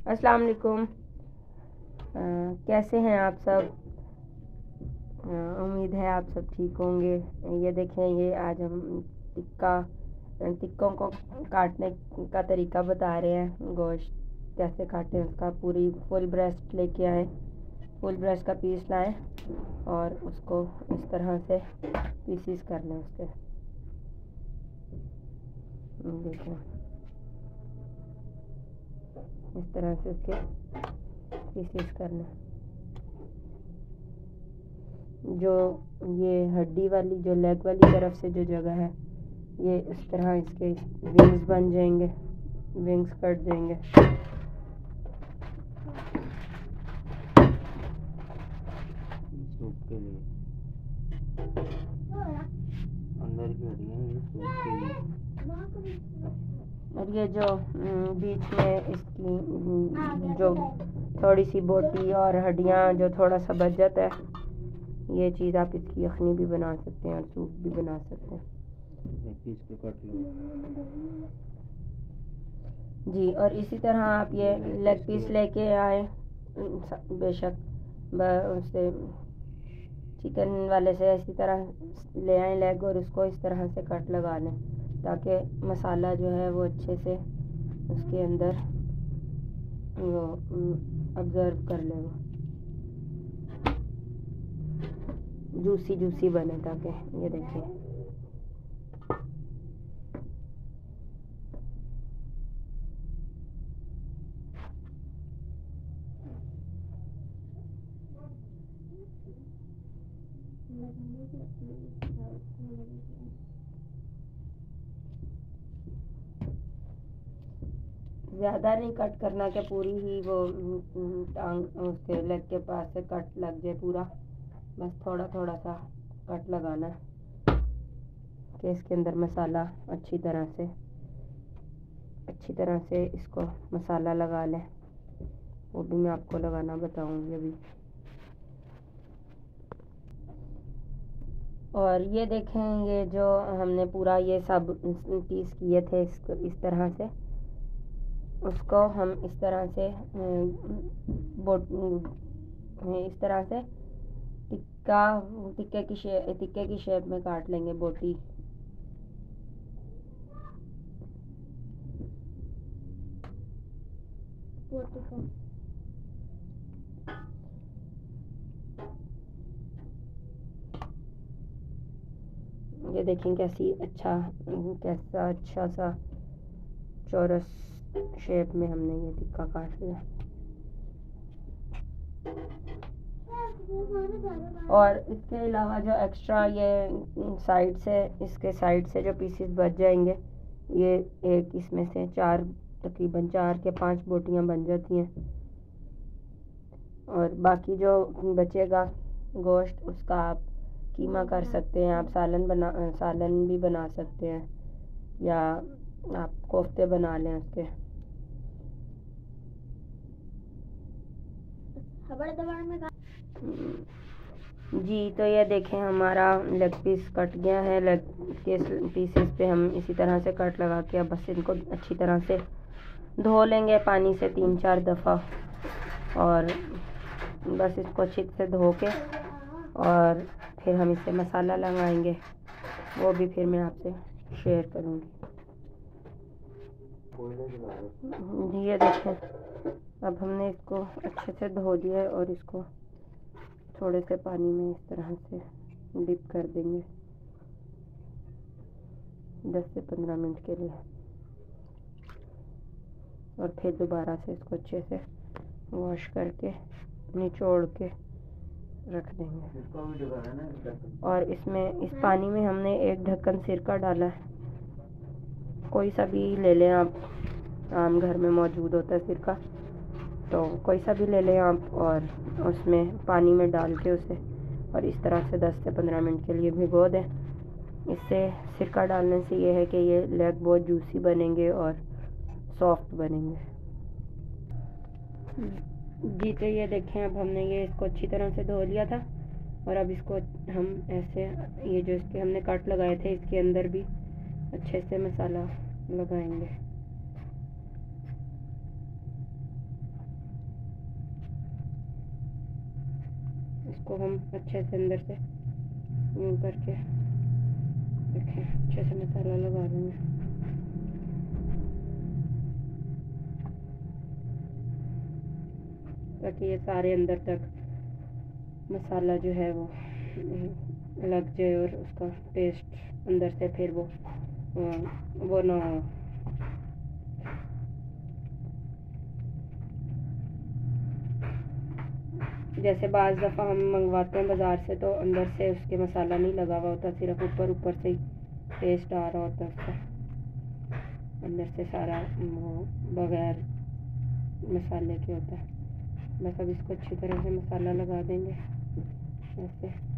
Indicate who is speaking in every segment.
Speaker 1: अस्सलाम वालेकुम। कैसे हैं आप सब? उम्मीद है आप सब ठीक होंगे। ये देखें, ये आज हम टिक्का, टिक्कों को काटने का तरीका बता रहे हैं। गोश्त कैसे काटें, उसका पूरी, फुल ब्रेस्ट लेके आए, फुल ब्रेस्ट का पीस लाएँ और उसको इस तरह से पीसीस कर लें उसके। देखें। इस तरह से उसके पीसीस करना। जो ये हड्डी वाली, जो लेग वाली तरफ़ से जो जगह है, ये इस तरह इसके विंग्स बन जाएँगे विंग्स कट जाएँगे।
Speaker 2: के लिए। अंदर की हड्डियाँ सूप के लिए।
Speaker 1: और ये जो बीच में इसकी जो थोड़ी सी बोटी और हड्डियाँ जो थोड़ा सा बच जाता है ये चीज़ आप इसकी यखनी भी बना सकते हैं और सूप भी बना सकते हैं। जी और इसी तरह आप ये लेग पीस लेके आए बेशक उससे चिकन वाले से इसी तरह ले आए लेग और उसको इस तरह से कट लगा लें। ताकि मसाला जो है वो अच्छे से उसके अंदर वो ऑब्ज़र्व कर ले वो। जूसी जूसी बने ताकि, ये देखिए। ज़्यादा नहीं कट करना कि पूरी ही वो टांग उसके लेग के पास से कट लग जाए पूरा। बस थोड़ा थोड़ा सा कट लगाना। कि इसके अंदर मसाला अच्छी तरह से, अच्छी तरह से इसको मसाला लगा लें। वो भी मैं आपको लगाना बताऊँगी अभी। और ये देखेंगे जो हमने पूरा ये सब पीस किए थे इस इस तरह से। उसको हम इस तरह से बोट इस तरह से टिक्का टिक्के की शेप टिक्के की शेप में काट लेंगे बोटी। ये देखें कैसी अच्छा कैसा अच्छा सा चौरस शेप में हमने ये टिक्का काट लिया। और इसके अलावा जो एक्स्ट्रा ये साइड से इसके साइड से जो पीसेस बच जाएँगे, ये एक इसमें से चार, तकरीबन चार के पाँच बोटियाँ बन जाती हैं। और बाकी जो बचेगा गोश्त, उसका आप कीमा कर सकते हैं, आप सालन बना, सालन भी बना सकते हैं, या आप कोफ्ते बना लें उसके। जी तो ये देखें हमारा लेग पीस कट गया है। लेग के पीसेस पे हम इसी तरह से कट लगा के अब बस इनको अच्छी तरह से धो लेंगे पानी से तीन चार दफ़ा। और बस इसको अच्छी से धो के और फिर हम इसे मसाला लगाएँगे। वो भी फिर मैं आपसे शेयर करूँगी। जी ये देखें। अब हमने इसको अच्छे से धो दिया है और इसको थोड़े से पानी में इस तरह से डिप कर देंगे। दस से पंद्रह मिनट के लिए। और फिर दोबारा से इसको अच्छे से वॉश करके निचोड़ के रख देंगे। और इसमें इस पानी में हमने एक ढक्कन सिरका डाला है। कोई सा भी ले लें आप। आम घर में मौजूद होता है सिरका। तो कोई सा भी ले लें आप और उसमें पानी में डाल के उसे और इस तरह से 10 से 15 मिनट के लिए भिगो दें। इससे सिरका डालने से ये है कि ये लेग बहुत जूसी बनेंगे और सॉफ्ट बनेंगे। जी तो ये देखें, अब हमने ये इसको अच्छी तरह से धो लिया था और अब इसको हम ऐसे, ये जो इसके हमने कट लगाए थे, इसके अंदर भी अच्छे से मसाला लगाएँगे। इसको हम अच्छे से अंदर से यूँ करके देखें। अच्छे से मसाला लगा देंगे ताकि ये सारे अंदर तक मसाला जो है वो लग जाए और उसका टेस्ट अंदर से फिर वो वो ना जैसे बाज़ दफ़ा हम मंगवाते हैं बाज़ार से तो अंदर से उसके मसाला नहीं लगा हुआ होता, सिर्फ़ ऊपर ऊपर से ही टेस्ट आ रहा होता है उसका। अंदर से सारा वो बगैर मसाले के होता है। बस अब इसको अच्छी तरह से मसाला लगा देंगे। ऐसे।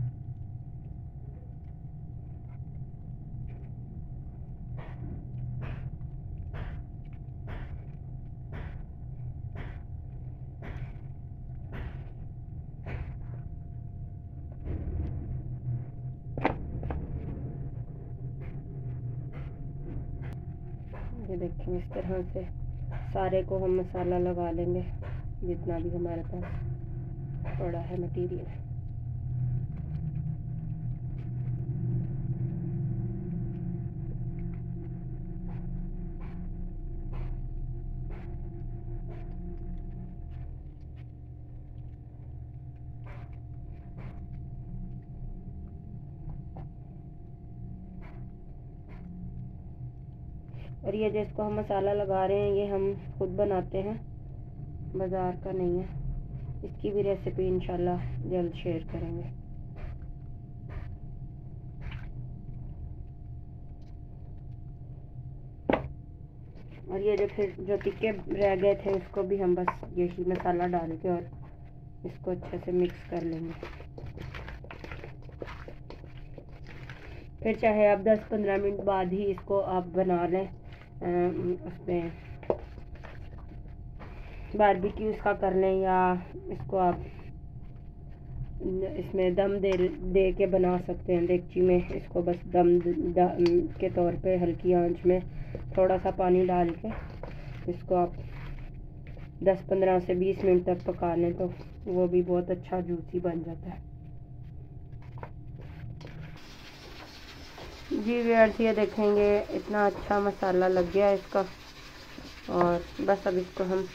Speaker 1: ये देखें इस तरह से सारे को हम मसाला लगा लेंगे, जितना भी हमारे पास पड़ा है मटीरियल और ये जिसको हम मसाला लगा रहे हैं, ये हम खुद बनाते हैं। बाज़ार का नहीं है। इसकी भी रेसिपी इंशाल्लाह जल्द शेयर करेंगे। और ये जो फिर जो टिक्के रह गए थे, इसको भी हम बस यही मसाला डाल के और इसको अच्छे से मिक्स कर लेंगे। फिर चाहे आप 10-15 मिनट बाद ही इसको आप बना लें। उसमें बारबेक्यू इसका कर लें या इसको आप इसमें दम दे दे के बना सकते हैं। देगची में इसको बस दम, दम के तौर पे हल्की आँच में थोड़ा सा पानी डाल के इसको आप 10-15 से 20 मिनट तक पका लें तो वो भी बहुत अच्छा जूसी बन जाता है। जी व्यर्थ ये देखेंगे। इतना अच्छा मसाला लग गया इसका। और बस अब इसको हम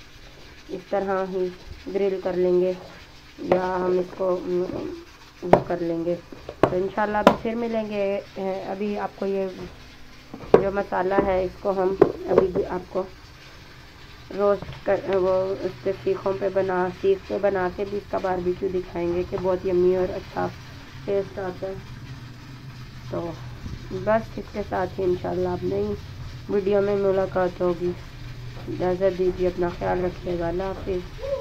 Speaker 1: इस तरह ही ग्रिल कर लेंगे। या हम इसको, वो कर लेंगे। तो इंशाल्लाह अभी फिर मिलेंगे। अभी आपको ये जो मसाला है, इसको हम अभी आपको रोस्ट कर, वो उसके सीखों पे बना, सीख पे बना के भी इसका बारबेक्यू दिखाएँगे कि बहुत यमी और अच्छा टेस्ट आता है। तो बस इसके साथ ही इंशाल्लाह अब नई वीडियो में मुलाकात होगी। इजाज़त दीजिए, अपना ख्याल रखिएगा। अल्लाह हाफिज़।